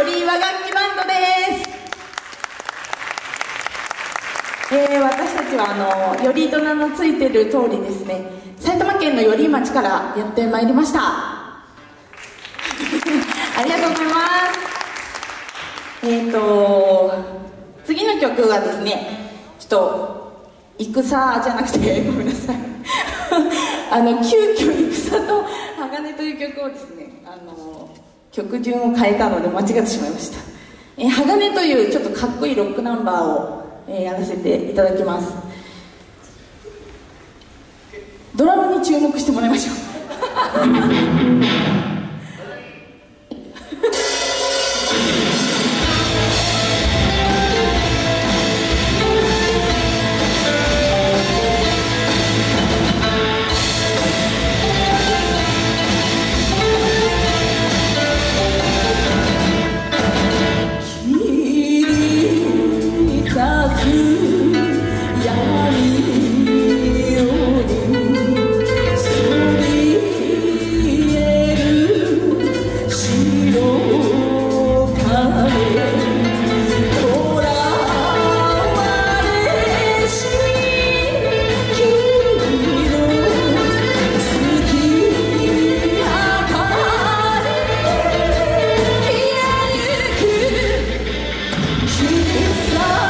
より和楽器バンドです。えー、私たちはあのよりと名のついてる通りですね埼玉県の寄居町からやってまいりました。ありがとうございます。えっ、ー、と次の曲はですねちょっと戦じゃなくて ごめんなさい。あの急遽戦と鋼という曲をですねあの曲順を変えたので間違ってしまいました、えー、鋼というちょっとかっこいいロックナンバーを、えー、やらせていただきます。ドラムに注目してもらいましょう。It's inside.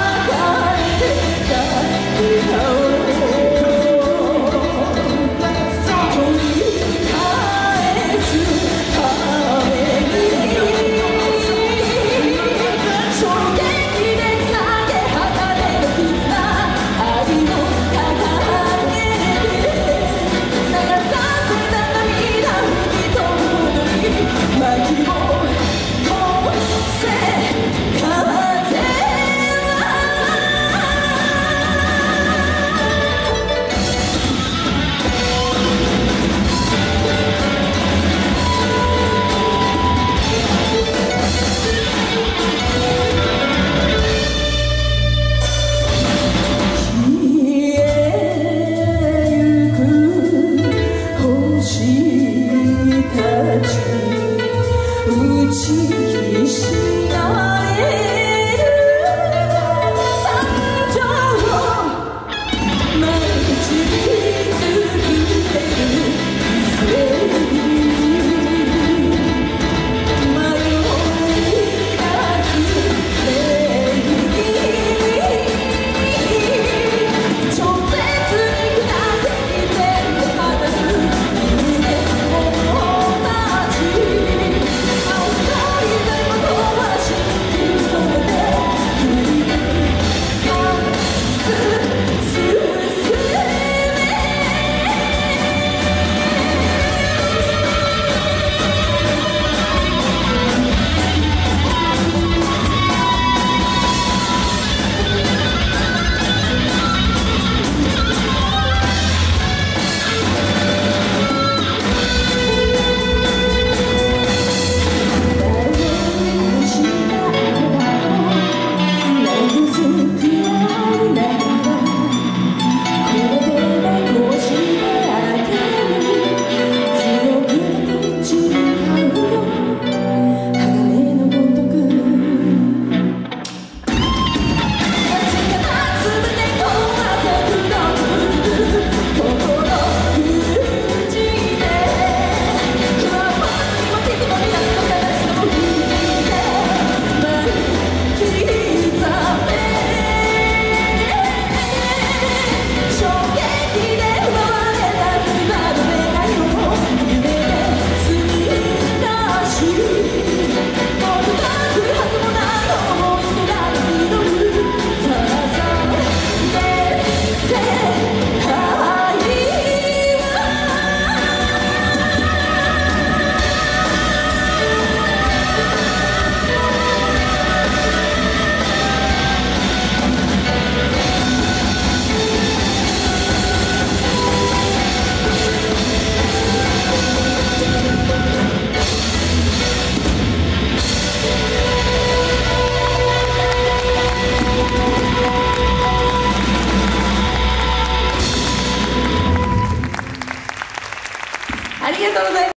母亲，母亲啊！